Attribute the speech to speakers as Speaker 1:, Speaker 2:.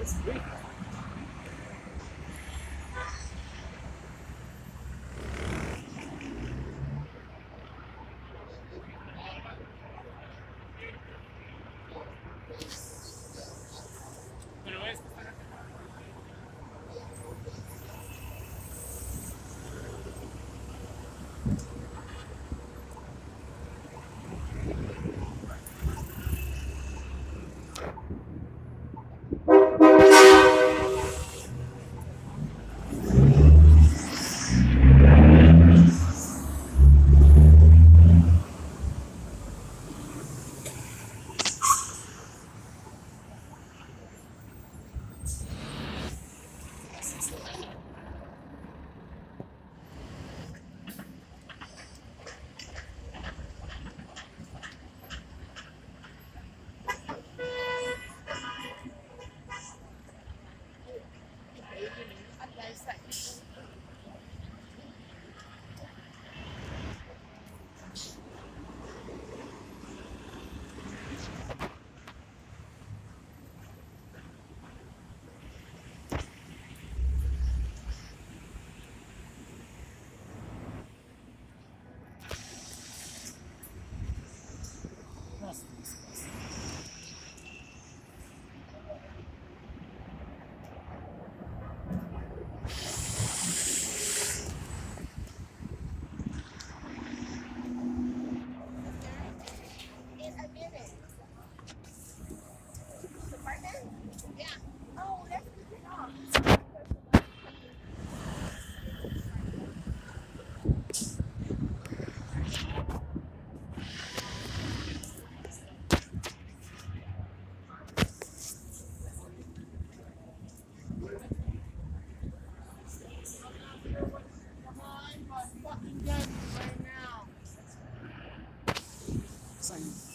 Speaker 1: That's great. Thank